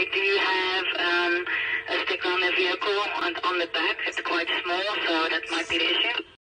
they do have um, a sticker on their vehicle and on the back. It's quite small,